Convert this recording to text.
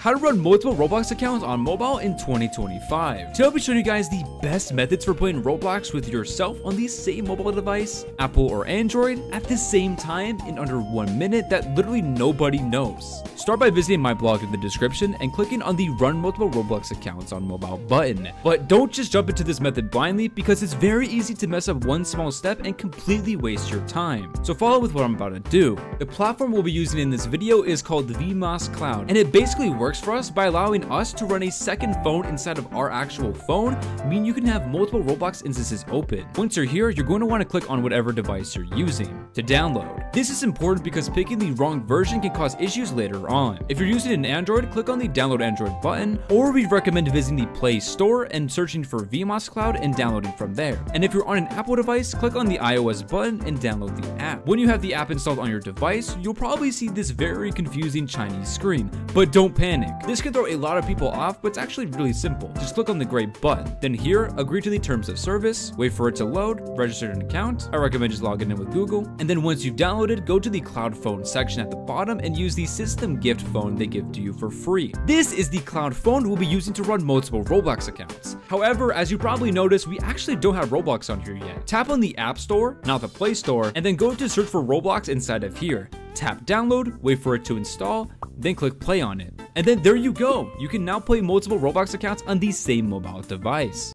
how to run multiple Roblox accounts on mobile in 2025. Today I'll be showing you guys the best methods for playing Roblox with yourself on the same mobile device, Apple or Android, at the same time in under one minute that literally nobody knows. Start by visiting my blog in the description and clicking on the run multiple Roblox accounts on mobile button. But don't just jump into this method blindly because it's very easy to mess up one small step and completely waste your time. So follow with what I'm about to do. The platform we'll be using in this video is called VMOS Cloud and it basically works works for us by allowing us to run a second phone inside of our actual phone, meaning you can have multiple Roblox instances open. Once you're here, you're going to want to click on whatever device you're using to download. This is important because picking the wrong version can cause issues later on. If you're using an Android, click on the download Android button, or we recommend visiting the Play Store and searching for VMOS Cloud and downloading from there. And if you're on an Apple device, click on the iOS button and download the app. When you have the app installed on your device, you'll probably see this very confusing Chinese screen, but don't panic panic. This can throw a lot of people off, but it's actually really simple. Just click on the gray button. Then here, agree to the terms of service, wait for it to load, register an account. I recommend just logging in with Google. And then once you've downloaded, go to the cloud phone section at the bottom and use the system gift phone they give to you for free. This is the cloud phone we'll be using to run multiple Roblox accounts. However, as you probably noticed, we actually don't have Roblox on here yet. Tap on the App Store, not the Play Store, and then go to search for Roblox inside of here. Tap download, wait for it to install, then click play on it. And then there you go, you can now play multiple Roblox accounts on the same mobile device.